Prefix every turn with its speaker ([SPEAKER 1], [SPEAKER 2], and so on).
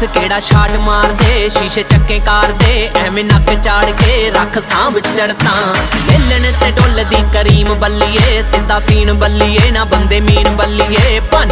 [SPEAKER 1] ਦੱਸ ਕਿਹੜਾ ਛਾਟ ਮਾਰਦੇ? ਸ਼ੀਸ਼ੇ ਚੱਕੇ ਕਾਰ ਦੇ ਐਵੇਂ ਨੱਕ ਚਾੜ ਕੇ ਰੱਖ ਸਾਂਭ ਚੜਤਾ ਵੇਲਣ ਤੇ ਡੁੱਲਦੀ ਕਰੀਮ ਬੱਲੀਏ, ਸਿੱਧਾ ਸੀਨ ਬੱਲੀਏ, ਨਾ ਬੰਦੇ ਮੀਨ ਬੱਲੀਏ। ਭੰਨ